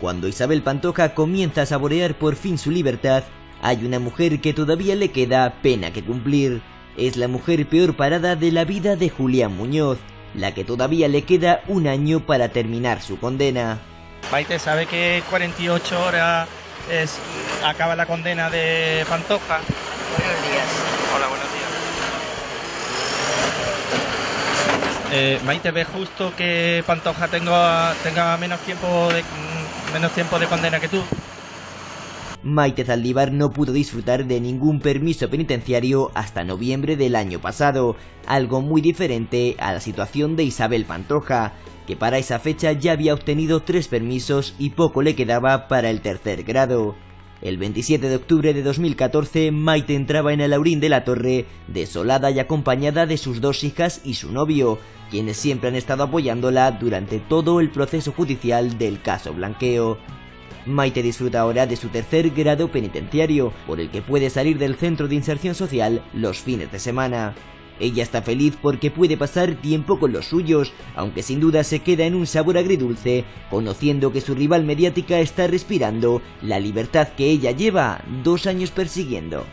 Cuando Isabel Pantoja comienza a saborear por fin su libertad, hay una mujer que todavía le queda pena que cumplir. Es la mujer peor parada de la vida de Julián Muñoz, la que todavía le queda un año para terminar su condena. Maite sabe que 48 horas es, acaba la condena de Pantoja. Buenos días. Hola, buenos días. Eh, Maite, ¿ves justo que Pantoja tenga, tenga menos, tiempo de, menos tiempo de condena que tú? Maite Zaldívar no pudo disfrutar de ningún permiso penitenciario hasta noviembre del año pasado, algo muy diferente a la situación de Isabel Pantoja, que para esa fecha ya había obtenido tres permisos y poco le quedaba para el tercer grado. El 27 de octubre de 2014, Maite entraba en el Aurín de la Torre, desolada y acompañada de sus dos hijas y su novio, quienes siempre han estado apoyándola durante todo el proceso judicial del caso Blanqueo. Maite disfruta ahora de su tercer grado penitenciario, por el que puede salir del centro de inserción social los fines de semana. Ella está feliz porque puede pasar tiempo con los suyos, aunque sin duda se queda en un sabor agridulce, conociendo que su rival mediática está respirando la libertad que ella lleva dos años persiguiendo.